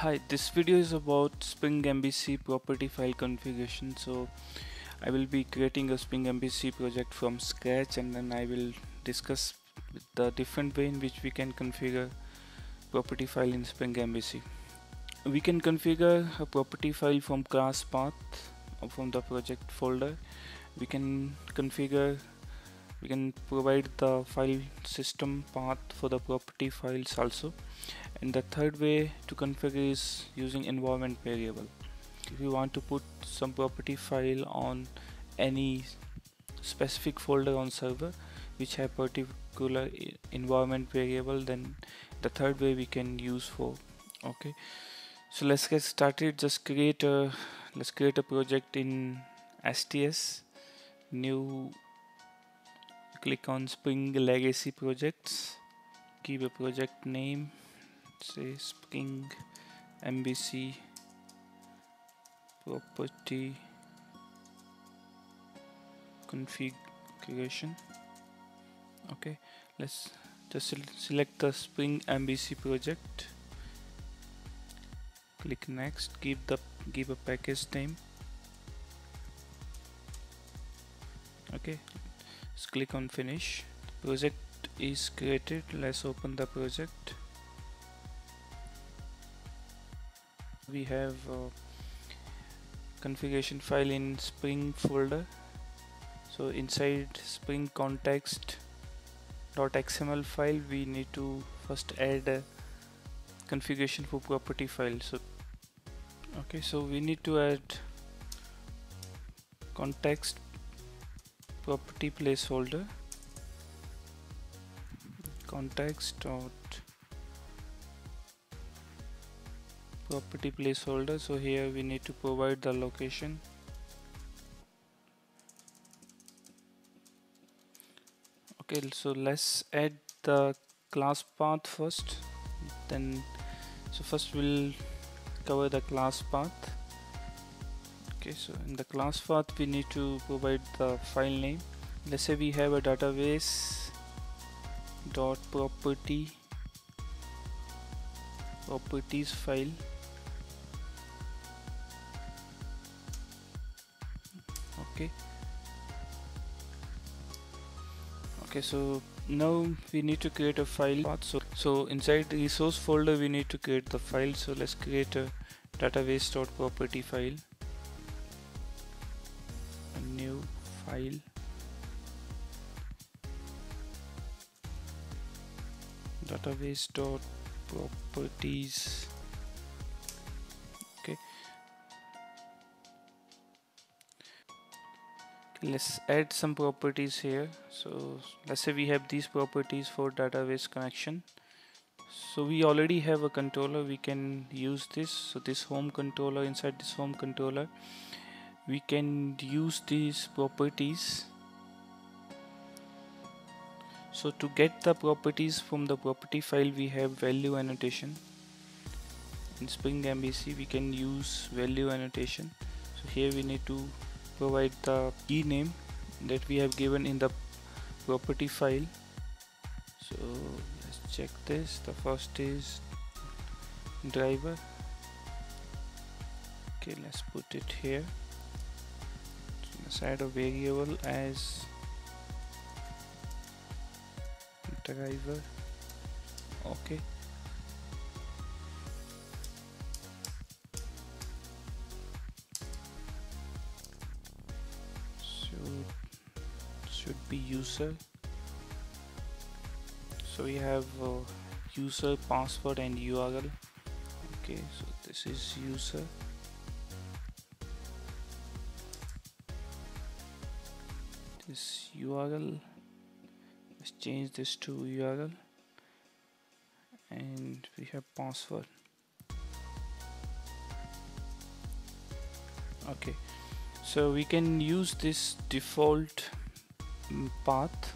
Hi, this video is about Spring MVC property file configuration. So I will be creating a Spring MVC project from scratch and then I will discuss the different way in which we can configure property file in Spring MVC. We can configure a property file from class path or from the project folder. We can configure we can provide the file system path for the property files also and the third way to configure is using environment variable. If you want to put some property file on any specific folder on server which have particular environment variable then the third way we can use for okay. So let's get started. Just create a let's create a project in STS new click on Spring Legacy Projects. Give a project name say Spring MVC property configuration. Okay let's just select the Spring MVC project. Click next give the give a package name. Okay let's click on finish. Project is created. Let's open the project we have a configuration file in spring folder. So inside spring context .xml file we need to first add a configuration for property file. So okay so we need to add context property placeholder. Context dot property placeholder so here we need to provide the location. Okay so let's add the class path first. Then so first we'll cover the class path. Okay so in the class path we need to provide the file name. Let's say we have a database dot property properties file okay. Okay so now we need to create a file path. So so inside the resource folder we need to create the file. So let's create a database dot property file new file. Database let's add some properties here. So let's say we have these properties for database connection. So we already have a controller. We can use this. So this home controller inside this home controller we can use these properties. So to get the properties from the property file we have value annotation. In Spring MVC we can use value annotation. So here we need to provide the key name that we have given in the property file. So let's check this. The first is driver. Okay let's put it here. Add a variable as driver. Okay user. So we have uh, user password and url okay so this is user. This URL let's change this to URL and we have password. Okay so we can use this default path.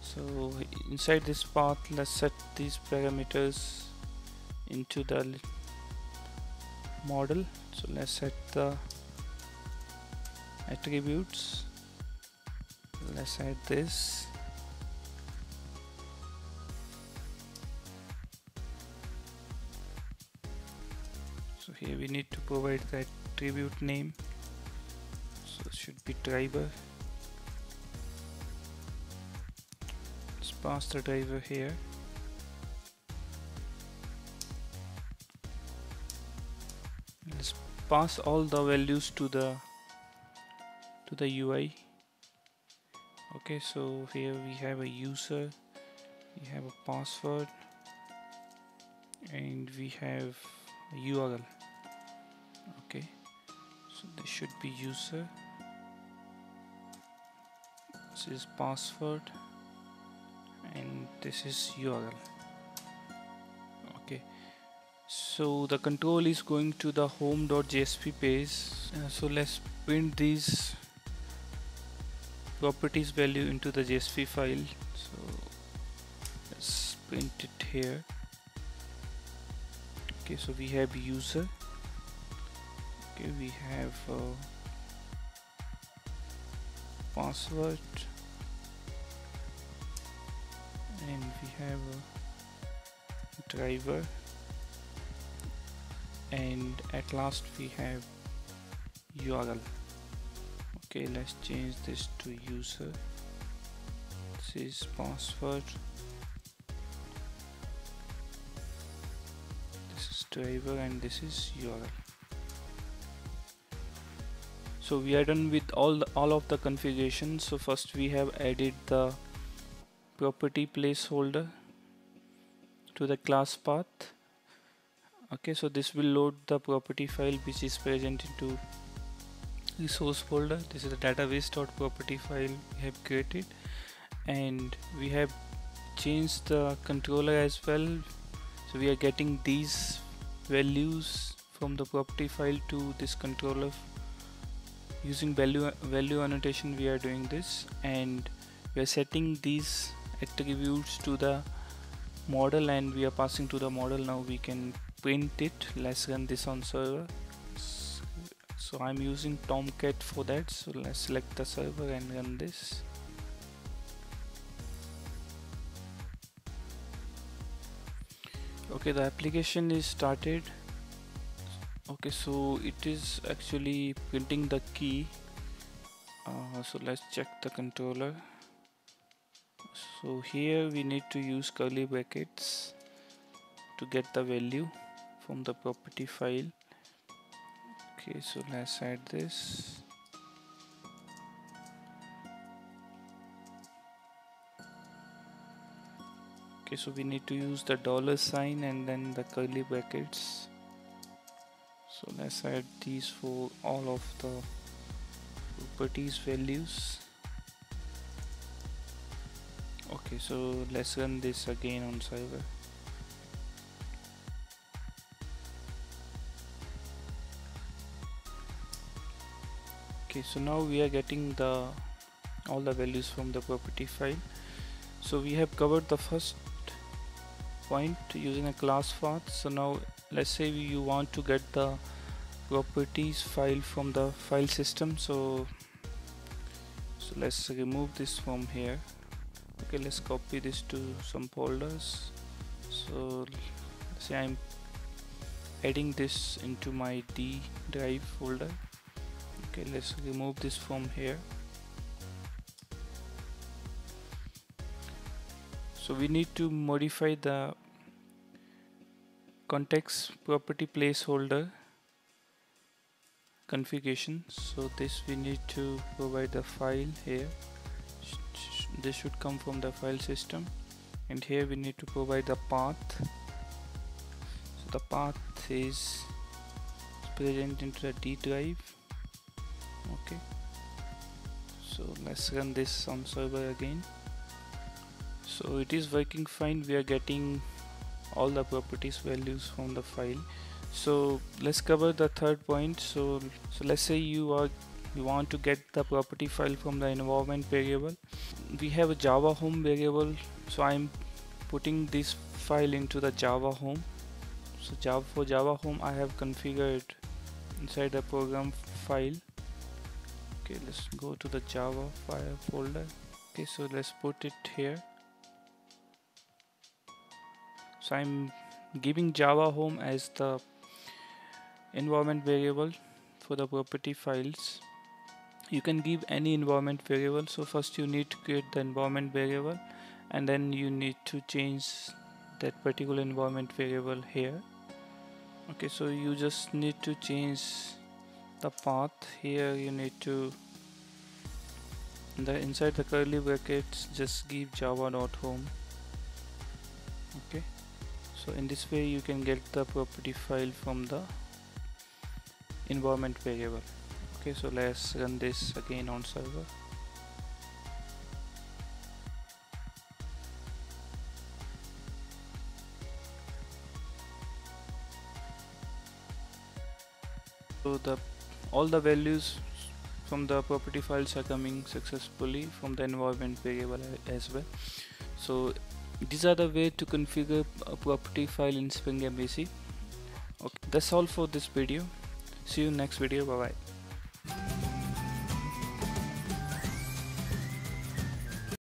So inside this path let's set these parameters into the model. So let's set the attributes. Let's add this. So here we need to provide the attribute name. So it should be driver pass the driver here. Let's pass all the values to the to the UI okay so here we have a user we have a password and we have a URL okay so this should be user. This is password and this is URL okay. So the control is going to the home.jsp page. Uh, so let's print these properties value into the JSP file. So let's print it here. Okay so we have user. Okay we have uh, password and we have a driver. And at last we have URL. Okay let's change this to user. This is password. This is driver and this is URL. So we are done with all the, all of the configuration. So first we have added the property placeholder to the class path. Okay so this will load the property file which is present into the source folder. This is the database.property file we have created. And we have changed the controller as well. So we are getting these values from the property file to this controller. Using value value annotation we are doing this. And we are setting these attributes to the model and we are passing to the model. Now we can print it let's run this on server. So I'm using Tomcat for that. So let's select the server and run this. Okay the application is started. Okay so it is actually printing the key. Uh, so let's check the controller so here we need to use curly brackets to get the value from the property file. Okay so let's add this. Okay so we need to use the dollar sign and then the curly brackets. So let's add these for all of the properties values okay so let's run this again on server okay so now we are getting the all the values from the property file. So we have covered the first point using a class path. So now let's say you want to get the properties file from the file system. So so let's remove this from here okay let's copy this to some folders. So say I'm adding this into my D drive folder. Okay let's remove this from here. So we need to modify the context property placeholder configuration. So this we need to provide the file here this should come from the file system. And here we need to provide the path. So the path is present into the D drive. Okay. So let's run this on server again. So it is working fine. We are getting all the properties values from the file. So let's cover the third point. So so let's say you are you want to get the property file from the environment variable. We have a java home variable so i'm putting this file into the java home. So java for java home i have configured inside the program file. Okay let's go to the java file folder. Okay so let's put it here. So i'm giving java home as the environment variable for the property files you can give any environment variable. So first you need to create the environment variable and then you need to change that particular environment variable here. Okay so you just need to change the path here. You need to the inside the curly brackets just give java.home okay so in this way you can get the property file from the environment variable okay so let's run this again on server. So the all the values from the property files are coming successfully from the environment variable as well. So these are the way to configure a property file in spring MVC okay that's all for this video. See you next video. Bye bye